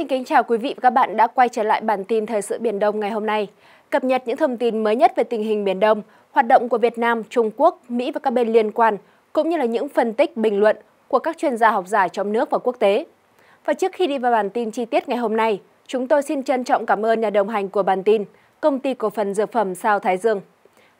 Xin kính chào quý vị và các bạn đã quay trở lại bản tin thời sự Biển Đông ngày hôm nay. Cập nhật những thông tin mới nhất về tình hình Biển Đông, hoạt động của Việt Nam, Trung Quốc, Mỹ và các bên liên quan, cũng như là những phân tích, bình luận của các chuyên gia học giả trong nước và quốc tế. Và trước khi đi vào bản tin chi tiết ngày hôm nay, chúng tôi xin trân trọng cảm ơn nhà đồng hành của bản tin, công ty cổ phần dược phẩm Sao Thái Dương.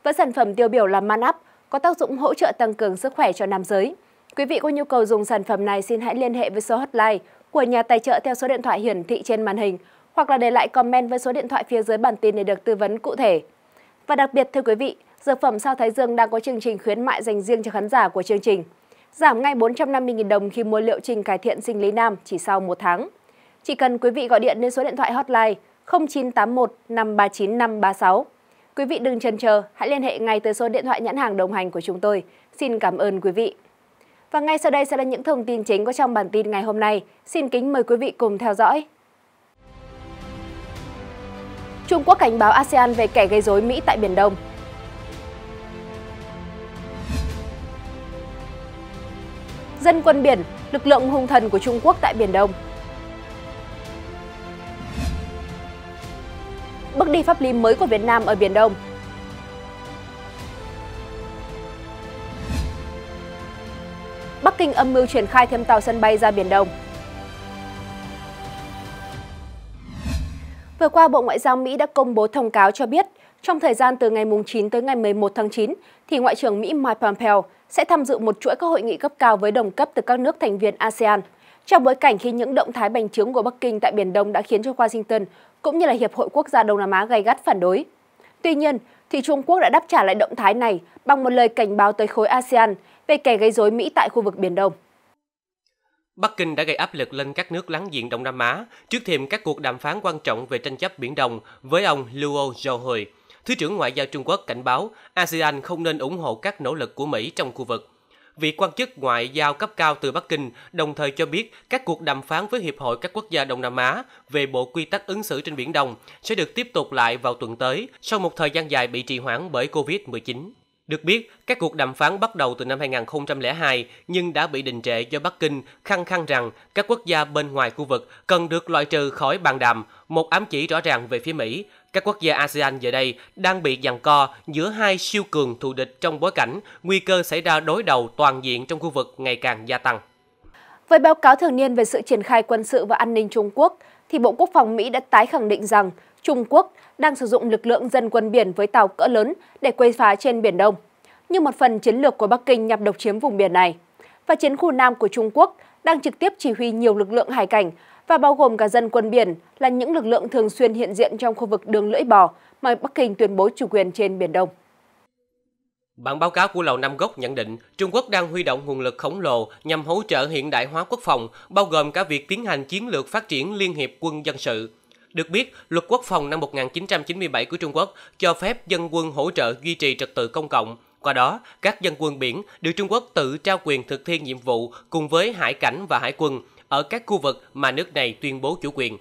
Với sản phẩm tiêu biểu là Man Up có tác dụng hỗ trợ tăng cường sức khỏe cho nam giới. Quý vị có nhu cầu dùng sản phẩm này xin hãy liên hệ với số hotline của nhà tài trợ theo số điện thoại hiển thị trên màn hình hoặc là để lại comment với số điện thoại phía dưới bản tin để được tư vấn cụ thể. Và đặc biệt thưa quý vị, Dược phẩm Sao Thái Dương đang có chương trình khuyến mại dành riêng cho khán giả của chương trình. Giảm ngay 450.000 đồng khi mua liệu trình cải thiện sinh lý nam chỉ sau một tháng. Chỉ cần quý vị gọi điện đến số điện thoại hotline 0981 539 536. Quý vị đừng chần chờ, hãy liên hệ ngay tới số điện thoại nhãn hàng đồng hành của chúng tôi. Xin cảm ơn quý vị. Và ngay sau đây sẽ là những thông tin chính có trong bản tin ngày hôm nay. Xin kính mời quý vị cùng theo dõi. Trung Quốc cảnh báo ASEAN về kẻ gây rối Mỹ tại Biển Đông. Dân quân biển, lực lượng hung thần của Trung Quốc tại Biển Đông. Bước đi pháp lý mới của Việt Nam ở Biển Đông. Bắc Kinh âm mưu triển khai thêm tàu sân bay ra Biển Đông. Vừa qua, Bộ Ngoại giao Mỹ đã công bố thông cáo cho biết, trong thời gian từ ngày 9 tới ngày 11 tháng 9, thì Ngoại trưởng Mỹ Mike Pompeo sẽ tham dự một chuỗi các hội nghị cấp cao với đồng cấp từ các nước thành viên ASEAN. Trong bối cảnh khi những động thái bành trướng của Bắc Kinh tại Biển Đông đã khiến cho Washington cũng như là Hiệp hội Quốc gia Đông Nam Á gay gắt phản đối. Tuy nhiên, thì Trung Quốc đã đáp trả lại động thái này bằng một lời cảnh báo tới khối ASEAN về kẻ gây rối Mỹ tại khu vực Biển Đông. Bắc Kinh đã gây áp lực lên các nước láng giềng Đông Nam Á, trước thềm các cuộc đàm phán quan trọng về tranh chấp Biển Đông với ông Luo Zhaohui. Thứ trưởng Ngoại giao Trung Quốc cảnh báo ASEAN không nên ủng hộ các nỗ lực của Mỹ trong khu vực. Vị quan chức ngoại giao cấp cao từ Bắc Kinh đồng thời cho biết các cuộc đàm phán với Hiệp hội các quốc gia Đông Nam Á về bộ quy tắc ứng xử trên Biển Đông sẽ được tiếp tục lại vào tuần tới sau một thời gian dài bị trì hoãn bởi Covid-19. Được biết, các cuộc đàm phán bắt đầu từ năm 2002 nhưng đã bị đình trệ do Bắc Kinh khăng khăng rằng các quốc gia bên ngoài khu vực cần được loại trừ khỏi bàn đàm, một ám chỉ rõ ràng về phía Mỹ. Các quốc gia ASEAN giờ đây đang bị giằng co giữa hai siêu cường thù địch trong bối cảnh nguy cơ xảy ra đối đầu toàn diện trong khu vực ngày càng gia tăng. Với báo cáo thường niên về sự triển khai quân sự và an ninh Trung Quốc, thì Bộ Quốc phòng Mỹ đã tái khẳng định rằng Trung Quốc đang sử dụng lực lượng dân quân biển với tàu cỡ lớn để quấy phá trên Biển Đông, như một phần chiến lược của Bắc Kinh nhằm độc chiếm vùng biển này. Và chiến khu Nam của Trung Quốc đang trực tiếp chỉ huy nhiều lực lượng hải cảnh và bao gồm cả dân quân biển là những lực lượng thường xuyên hiện diện trong khu vực đường lưỡi bò mà Bắc Kinh tuyên bố chủ quyền trên Biển Đông. Bản báo cáo của Lầu Năm Góc nhận định Trung Quốc đang huy động nguồn lực khổng lồ nhằm hỗ trợ hiện đại hóa quốc phòng, bao gồm cả việc tiến hành chiến lược phát triển Liên hiệp quân dân sự. Được biết, luật quốc phòng năm 1997 của Trung Quốc cho phép dân quân hỗ trợ duy trì trật tự công cộng. Qua đó, các dân quân biển được Trung Quốc tự trao quyền thực thi nhiệm vụ cùng với hải cảnh và hải quân ở các khu vực mà nước này tuyên bố chủ quyền.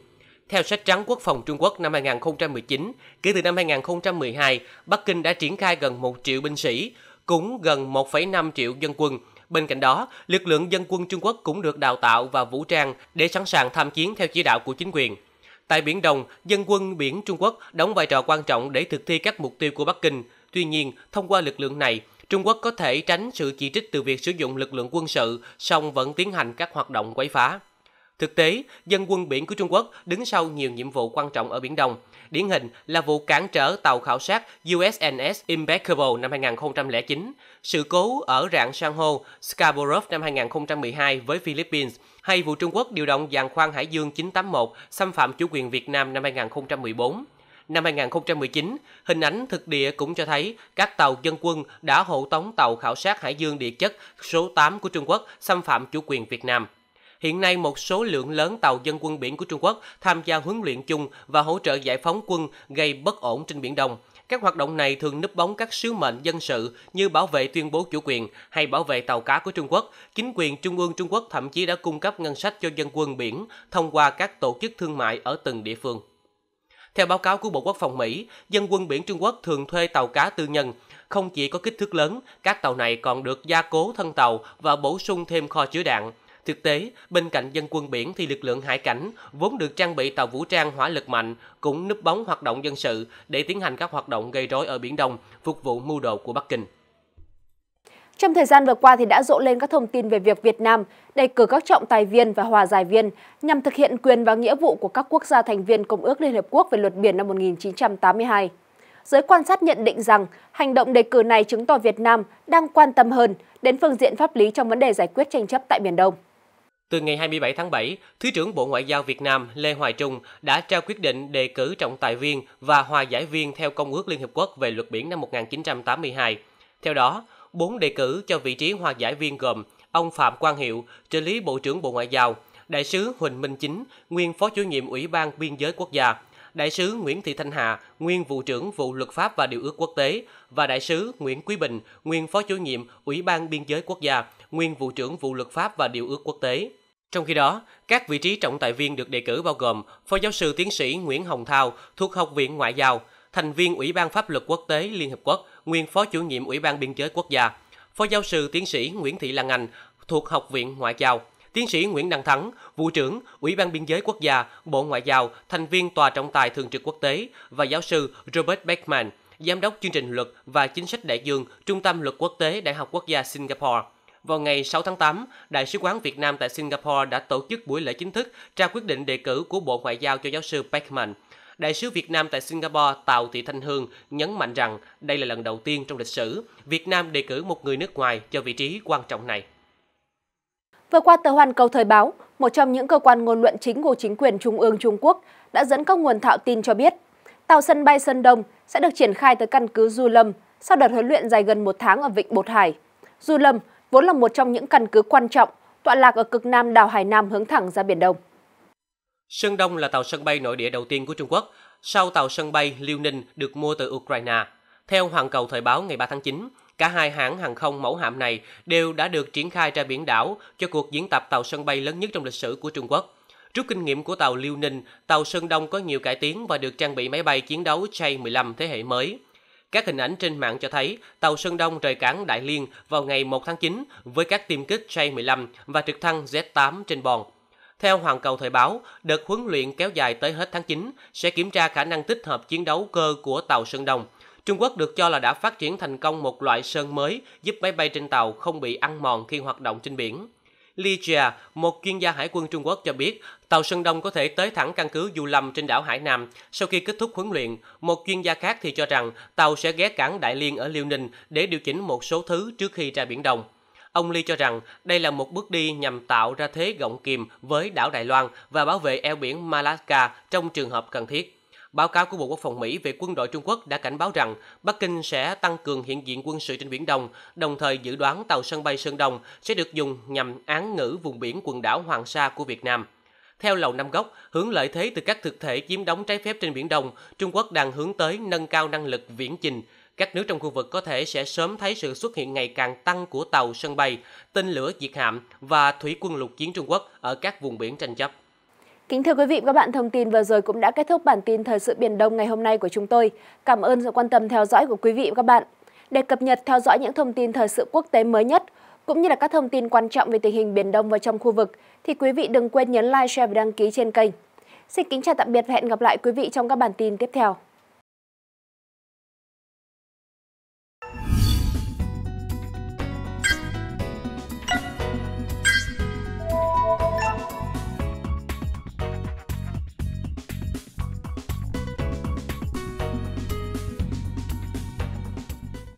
Theo sách trắng quốc phòng Trung Quốc năm 2019, kể từ năm 2012, Bắc Kinh đã triển khai gần 1 triệu binh sĩ, cũng gần 1,5 triệu dân quân. Bên cạnh đó, lực lượng dân quân Trung Quốc cũng được đào tạo và vũ trang để sẵn sàng tham chiến theo chỉ đạo của chính quyền. Tại Biển Đông, dân quân biển Trung Quốc đóng vai trò quan trọng để thực thi các mục tiêu của Bắc Kinh. Tuy nhiên, thông qua lực lượng này, Trung Quốc có thể tránh sự chỉ trích từ việc sử dụng lực lượng quân sự, song vẫn tiến hành các hoạt động quấy phá. Thực tế, dân quân biển của Trung Quốc đứng sau nhiều nhiệm vụ quan trọng ở Biển Đông. Điển hình là vụ cản trở tàu khảo sát USNS Impeccable năm 2009, sự cố ở rạn san hô Scarborough năm 2012 với Philippines, hay vụ Trung Quốc điều động giàn khoan Hải dương 981 xâm phạm chủ quyền Việt Nam năm 2014. Năm 2019, hình ảnh thực địa cũng cho thấy các tàu dân quân đã hộ tống tàu khảo sát Hải dương địa chất số 8 của Trung Quốc xâm phạm chủ quyền Việt Nam. Hiện nay, một số lượng lớn tàu dân quân biển của Trung Quốc tham gia huấn luyện chung và hỗ trợ giải phóng quân gây bất ổn trên Biển Đông. Các hoạt động này thường núp bóng các sứ mệnh dân sự như bảo vệ tuyên bố chủ quyền hay bảo vệ tàu cá của Trung Quốc. Chính quyền Trung ương Trung Quốc thậm chí đã cung cấp ngân sách cho dân quân biển thông qua các tổ chức thương mại ở từng địa phương. Theo báo cáo của Bộ Quốc phòng Mỹ, dân quân biển Trung Quốc thường thuê tàu cá tư nhân. Không chỉ có kích thước lớn, các tàu này còn được gia cố thân tàu và bổ sung thêm kho chứa đạn. Thực tế, bên cạnh dân quân biển thì lực lượng hải cảnh vốn được trang bị tàu vũ trang hỏa lực mạnh cũng núp bóng hoạt động dân sự để tiến hành các hoạt động gây rối ở Biển Đông, phục vụ mưu đồ của Bắc Kinh. Trong thời gian vừa qua thì đã rộ lên các thông tin về việc Việt Nam đề cử các trọng tài viên và hòa giải viên nhằm thực hiện quyền và nghĩa vụ của các quốc gia thành viên Công ước Liên Hợp Quốc về luật biển năm 1982. Giới quan sát nhận định rằng hành động đề cử này chứng tỏ Việt Nam đang quan tâm hơn đến phương diện pháp lý trong vấn đề giải quyết tranh chấp tại Biển Đông. Từ ngày 27 tháng 7, Thứ trưởng Bộ Ngoại giao Việt Nam Lê Hoài Trung đã trao quyết định đề cử trọng tài viên và hòa giải viên theo Công ước Liên hiệp Quốc về luật biển năm 1982. Theo đó, bốn đề cử cho vị trí hòa giải viên gồm ông Phạm Quang Hiệu, trợ lý Bộ trưởng Bộ Ngoại giao, đại sứ Huỳnh Minh Chính, nguyên phó chủ nhiệm Ủy ban Biên giới Quốc gia, đại sứ Nguyễn Thị Thanh Hà, nguyên vụ trưởng vụ luật pháp và điều ước quốc tế và đại sứ Nguyễn Quý Bình, nguyên phó chủ nhiệm Ủy ban Biên giới Quốc gia, nguyên vụ trưởng vụ luật pháp và điều ước quốc tế. Trong khi đó, các vị trí trọng tài viên được đề cử bao gồm Phó giáo sư tiến sĩ Nguyễn Hồng Thao thuộc Học viện Ngoại giao, thành viên Ủy ban Pháp luật Quốc tế Liên Hợp Quốc, nguyên Phó chủ nhiệm Ủy ban Biên giới Quốc gia, Phó giáo sư tiến sĩ Nguyễn Thị Lan Anh thuộc Học viện Ngoại giao, tiến sĩ Nguyễn Đăng Thắng, vụ trưởng Ủy ban Biên giới Quốc gia, Bộ Ngoại giao, thành viên Tòa trọng tài thường trực quốc tế và giáo sư Robert Beckman, giám đốc chương trình luật và chính sách đại dương, Trung tâm luật quốc tế Đại học Quốc gia Singapore. Vào ngày 6 tháng 8, Đại sứ quán Việt Nam tại Singapore đã tổ chức buổi lễ chính thức trao quyết định đề cử của Bộ Ngoại giao cho giáo sư Beckman. Đại sứ Việt Nam tại Singapore Tào Thị Thanh Hương nhấn mạnh rằng đây là lần đầu tiên trong lịch sử Việt Nam đề cử một người nước ngoài cho vị trí quan trọng này. Vừa qua, tờ Hoàn Cầu Thời báo, một trong những cơ quan ngôn luận chính của chính quyền Trung ương Trung Quốc, đã dẫn các nguồn thạo tin cho biết tàu sân bay Sơn Đông sẽ được triển khai tới căn cứ Du Lâm sau đợt huấn luyện dài gần một tháng ở Vịnh Bột Hải. Du Lâm vốn là một trong những căn cứ quan trọng tọa lạc ở cực nam đảo Hải Nam hướng thẳng ra Biển Đông. Sơn Đông là tàu sân bay nội địa đầu tiên của Trung Quốc, sau tàu sân bay Liêu Ninh được mua từ Ukraine. Theo Hoàn Cầu Thời báo ngày 3 tháng 9, cả hai hãng hàng không mẫu hạm này đều đã được triển khai ra biển đảo cho cuộc diễn tập tàu sân bay lớn nhất trong lịch sử của Trung Quốc. Rút kinh nghiệm của tàu Liêu Ninh, tàu Sơn Đông có nhiều cải tiến và được trang bị máy bay chiến đấu J-15 thế hệ mới. Các hình ảnh trên mạng cho thấy tàu Sơn Đông rời cảng Đại Liên vào ngày 1 tháng 9 với các tiêm kích J-15 và trực thăng Z-8 trên bòn. Theo Hoàng Cầu Thời báo, đợt huấn luyện kéo dài tới hết tháng 9 sẽ kiểm tra khả năng tích hợp chiến đấu cơ của tàu Sơn Đông. Trung Quốc được cho là đã phát triển thành công một loại sơn mới giúp máy bay trên tàu không bị ăn mòn khi hoạt động trên biển. Li Jia, một chuyên gia hải quân Trung Quốc cho biết, tàu Sơn Đông có thể tới thẳng căn cứ Du Lâm trên đảo Hải Nam sau khi kết thúc huấn luyện. Một chuyên gia khác thì cho rằng tàu sẽ ghé cảng Đại Liên ở Liêu Ninh để điều chỉnh một số thứ trước khi ra Biển Đông. Ông Lee cho rằng đây là một bước đi nhằm tạo ra thế gọng kìm với đảo Đài Loan và bảo vệ eo biển Malacca trong trường hợp cần thiết. Báo cáo của Bộ Quốc phòng Mỹ về quân đội Trung Quốc đã cảnh báo rằng Bắc Kinh sẽ tăng cường hiện diện quân sự trên Biển Đông, đồng thời dự đoán tàu sân bay Sơn Đông sẽ được dùng nhằm án ngữ vùng biển quần đảo Hoàng Sa của Việt Nam. Theo Lầu Năm Góc, hướng lợi thế từ các thực thể chiếm đóng trái phép trên Biển Đông, Trung Quốc đang hướng tới nâng cao năng lực viễn chinh, các nước trong khu vực có thể sẽ sớm thấy sự xuất hiện ngày càng tăng của tàu sân bay, tên lửa diệt hạm và thủy quân lục chiến Trung Quốc ở các vùng biển tranh chấp. Kính thưa quý vị và các bạn, thông tin vừa rồi cũng đã kết thúc bản tin thời sự Biển Đông ngày hôm nay của chúng tôi. Cảm ơn sự quan tâm theo dõi của quý vị và các bạn. Để cập nhật theo dõi những thông tin thời sự quốc tế mới nhất, cũng như là các thông tin quan trọng về tình hình Biển Đông và trong khu vực, thì quý vị đừng quên nhấn like, share và đăng ký trên kênh. Xin kính chào tạm biệt và hẹn gặp lại quý vị trong các bản tin tiếp theo.